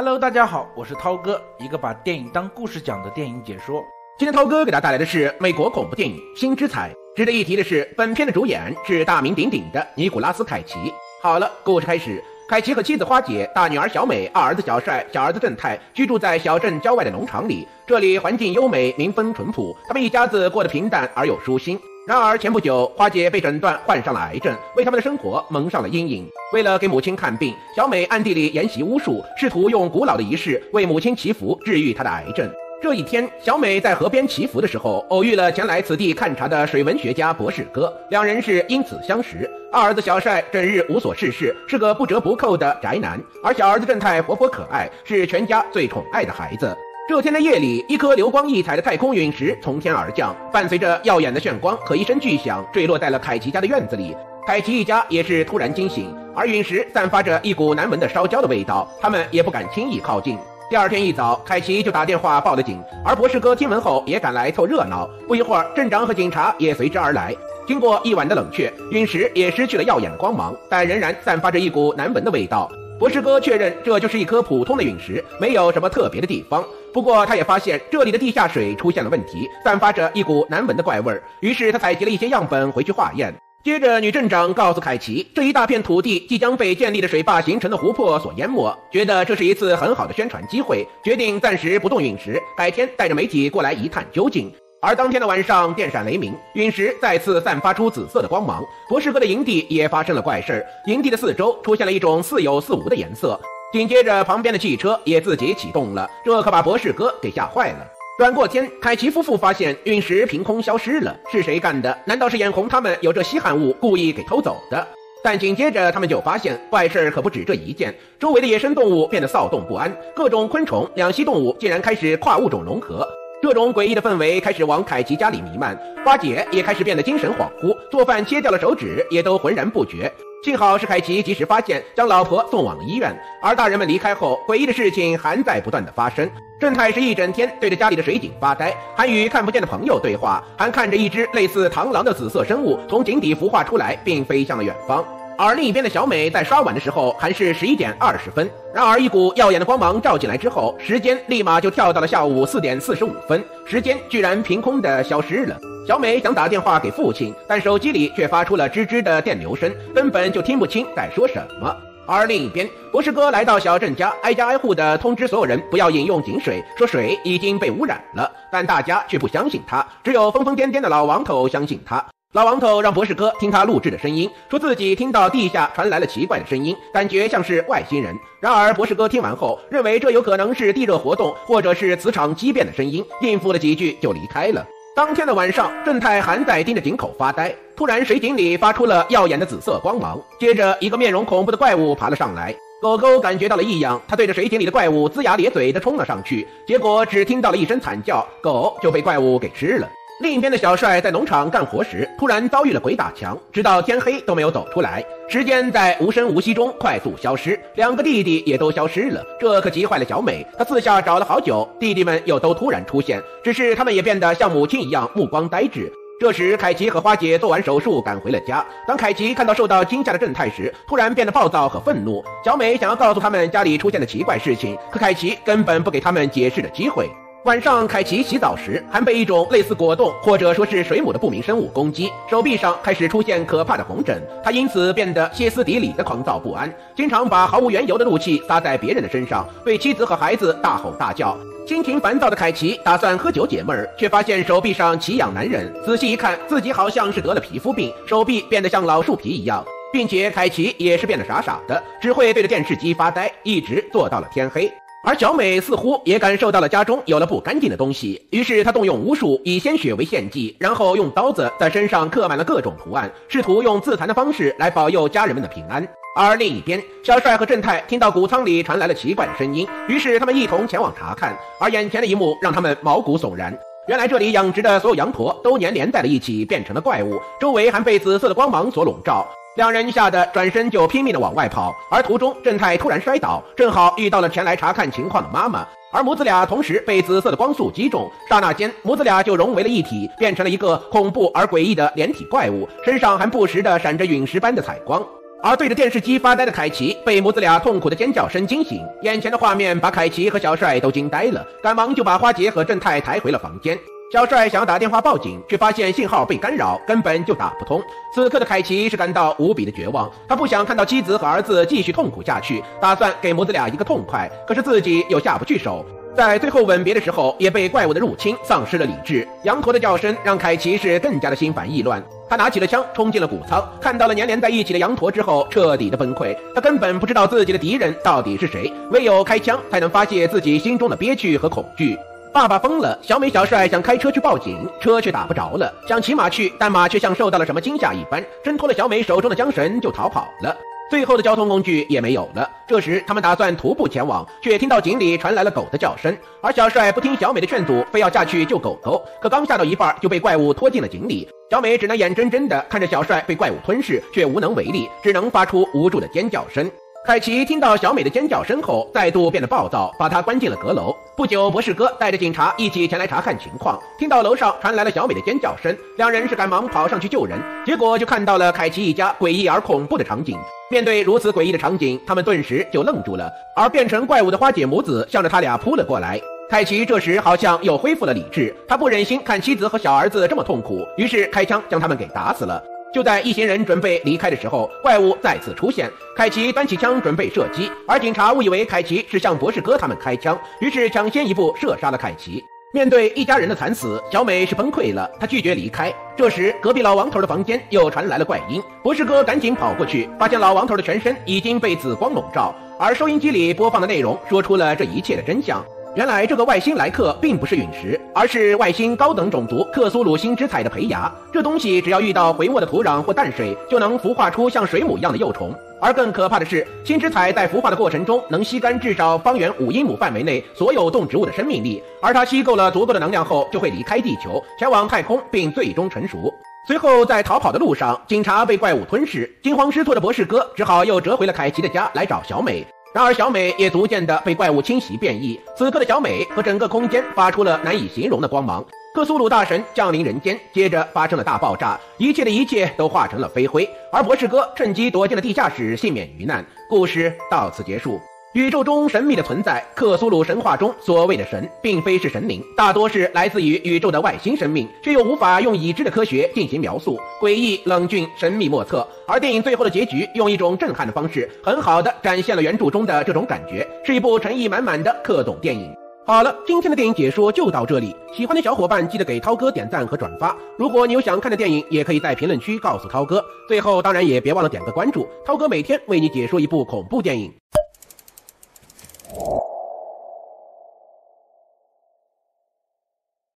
Hello，大家好，我是涛哥，一个把电影当故事讲的电影解说。今天涛哥给大家带来的是美国恐怖电影《星之彩》。值得一提的是，本片的主演是大名鼎鼎的尼古拉斯凯奇。好了，故事开始。凯奇和妻子花姐、大女儿小美、二儿子小帅、小儿子正太居住在小镇郊外的农场里，这里环境优美，民风淳朴，他们一家子过得平淡而又舒心。然而前不久，花姐被诊断患上了癌症，为他们的生活蒙上了阴影。为了给母亲看病，小美暗地里研习巫术，试图用古老的仪式为母亲祈福，治愈她的癌症。这一天，小美在河边祈福的时候，偶遇了前来此地勘察的水文学家博士哥，两人是因此相识。二儿子小帅整日无所事事，是个不折不扣的宅男，而小儿子正太活泼可爱，是全家最宠爱的孩子。这天的夜里，一颗流光溢彩的太空陨石从天而降，伴随着耀眼的炫光和一声巨响，坠落在了凯奇家的院子里。凯奇一家也是突然惊醒，而陨石散发着一股难闻的烧焦的味道，他们也不敢轻易靠近。第二天一早，凯奇就打电话报了警，而博士哥听闻后也赶来凑热闹。不一会儿，镇长和警察也随之而来。经过一晚的冷却，陨石也失去了耀眼的光芒，但仍然散发着一股难闻的味道。博士哥确认这就是一颗普通的陨石，没有什么特别的地方。不过，他也发现这里的地下水出现了问题，散发着一股难闻的怪味儿。于是，他采集了一些样本回去化验。接着，女镇长告诉凯奇，这一大片土地即将被建立的水坝形成的湖泊所淹没，觉得这是一次很好的宣传机会，决定暂时不动陨石，改天带着媒体过来一探究竟。而当天的晚上，电闪雷鸣，陨石再次散发出紫色的光芒。博士哥的营地也发生了怪事儿，营地的四周出现了一种似有似无的颜色。紧接着，旁边的汽车也自己启动了，这可把博士哥给吓坏了。转过天，凯奇夫妇发现陨石凭空消失了，是谁干的？难道是眼红他们有这稀罕物，故意给偷走的？但紧接着，他们就发现怪事儿可不止这一件，周围的野生动物变得躁动不安，各种昆虫、两栖动物竟然开始跨物种融合。这种诡异的氛围开始往凯奇家里弥漫，花姐也开始变得精神恍惚，做饭切掉了手指也都浑然不觉。幸好是凯奇及时发现，将老婆送往了医院。而大人们离开后，诡异的事情还在不断的发生。正太是一整天对着家里的水井发呆，还与看不见的朋友对话，还看着一只类似螳螂的紫色生物从井底孵化出来，并飞向了远方。而另一边的小美在刷碗的时候还是十一点二十分，然而一股耀眼的光芒照进来之后，时间立马就跳到了下午四点四十五分，时间居然凭空的消失了。小美想打电话给父亲，但手机里却发出了吱吱的电流声，根本就听不清在说什么。而另一边，博士哥来到小镇家，挨家挨户的通知所有人不要饮用井水，说水已经被污染了，但大家却不相信他，只有疯疯癫癫的老王头相信他。老王头让博士哥听他录制的声音，说自己听到地下传来了奇怪的声音，感觉像是外星人。然而博士哥听完后，认为这有可能是地热活动或者是磁场畸变的声音，应付了几句就离开了。当天的晚上，正太还在盯着井口发呆，突然水井里发出了耀眼的紫色光芒，接着一个面容恐怖的怪物爬了上来。狗狗感觉到了异样，它对着水井里的怪物龇牙咧嘴的冲了上去，结果只听到了一声惨叫，狗就被怪物给吃了。另一边的小帅在农场干活时，突然遭遇了鬼打墙，直到天黑都没有走出来。时间在无声无息中快速消失，两个弟弟也都消失了，这可急坏了小美。她四下找了好久，弟弟们又都突然出现，只是他们也变得像母亲一样目光呆滞。这时，凯奇和花姐做完手术赶回了家。当凯奇看到受到惊吓的正太时，突然变得暴躁和愤怒。小美想要告诉他们家里出现的奇怪事情，可凯奇根本不给他们解释的机会。晚上，凯奇洗澡时还被一种类似果冻或者说是水母的不明生物攻击，手臂上开始出现可怕的红疹，他因此变得歇斯底里的狂躁不安，经常把毫无缘由的怒气撒在别人的身上，对妻子和孩子大吼大叫。心情烦躁的凯奇打算喝酒解闷儿，却发现手臂上奇痒难忍，仔细一看，自己好像是得了皮肤病，手臂变得像老树皮一样，并且凯奇也是变得傻傻的，只会对着电视机发呆，一直坐到了天黑。而小美似乎也感受到了家中有了不干净的东西，于是她动用巫术，以鲜血为献祭，然后用刀子在身上刻满了各种图案，试图用自残的方式来保佑家人们的平安。而另一边，小帅和正太听到谷仓里传来了奇怪的声音，于是他们一同前往查看。而眼前的一幕让他们毛骨悚然，原来这里养殖的所有羊驼都粘连在了一起，变成了怪物，周围还被紫色的光芒所笼罩。两人吓得转身就拼命的往外跑，而途中正太突然摔倒，正好遇到了前来查看情况的妈妈，而母子俩同时被紫色的光束击中，刹那间母子俩就融为了一体，变成了一个恐怖而诡异的连体怪物，身上还不时的闪着陨石般的彩光。而对着电视机发呆的凯奇被母子俩痛苦的尖叫声惊醒，眼前的画面把凯奇和小帅都惊呆了，赶忙就把花姐和正太抬回了房间。小帅想打电话报警，却发现信号被干扰，根本就打不通。此刻的凯奇是感到无比的绝望，他不想看到妻子和儿子继续痛苦下去，打算给母子俩一个痛快，可是自己又下不去手。在最后吻别的时候，也被怪物的入侵丧失了理智。羊驼的叫声让凯奇是更加的心烦意乱。他拿起了枪，冲进了谷仓，看到了粘连在一起的羊驼之后，彻底的崩溃。他根本不知道自己的敌人到底是谁，唯有开枪才能发泄自己心中的憋屈和恐惧。爸爸疯了，小美、小帅想开车去报警，车却打不着了，想骑马去，但马却像受到了什么惊吓一般，挣脱了小美手中的缰绳就逃跑了。最后的交通工具也没有了。这时，他们打算徒步前往，却听到井里传来了狗的叫声。而小帅不听小美的劝阻，非要下去救狗狗。可刚下到一半，就被怪物拖进了井里。小美只能眼睁睁地看着小帅被怪物吞噬，却无能为力，只能发出无助的尖叫声。凯奇听到小美的尖叫声后，再度变得暴躁，把她关进了阁楼。不久，博士哥带着警察一起前来查看情况，听到楼上传来了小美的尖叫声，两人是赶忙跑上去救人，结果就看到了凯奇一家诡异而恐怖的场景。面对如此诡异的场景，他们顿时就愣住了。而变成怪物的花姐母子向着他俩扑了过来。凯奇这时好像又恢复了理智，他不忍心看妻子和小儿子这么痛苦，于是开枪将他们给打死了。就在一行人准备离开的时候，怪物再次出现。凯奇端起枪准备射击，而警察误以为凯奇是向博士哥他们开枪，于是抢先一步射杀了凯奇。面对一家人的惨死，小美是崩溃了，她拒绝离开。这时，隔壁老王头的房间又传来了怪音，博士哥赶紧跑过去，发现老王头的全身已经被紫光笼罩，而收音机里播放的内容说出了这一切的真相。原来这个外星来客并不是陨石，而是外星高等种族克苏鲁星之彩的胚芽。这东西只要遇到肥沃的土壤或淡水，就能孵化出像水母一样的幼虫。而更可怕的是，星之彩在孵化的过程中能吸干至少方圆五英亩范围内所有动植物的生命力。而它吸够了足够的能量后，就会离开地球，前往太空，并最终成熟。随后在逃跑的路上，警察被怪物吞噬，惊慌失措的博士哥只好又折回了凯奇的家来找小美。然而，小美也逐渐的被怪物侵袭变异。此刻的小美和整个空间发出了难以形容的光芒。克苏鲁大神降临人间，接着发生了大爆炸，一切的一切都化成了飞灰。而博士哥趁机躲进了地下室，幸免于难。故事到此结束。宇宙中神秘的存在，克苏鲁神话中所谓的神，并非是神灵，大多是来自于宇宙的外星生命，却又无法用已知的科学进行描述，诡异、冷峻、神秘莫测。而电影最后的结局，用一种震撼的方式，很好的展现了原著中的这种感觉，是一部诚意满满的克懂电影。好了，今天的电影解说就到这里，喜欢的小伙伴记得给涛哥点赞和转发。如果你有想看的电影，也可以在评论区告诉涛哥。最后，当然也别忘了点个关注，涛哥每天为你解说一部恐怖电影。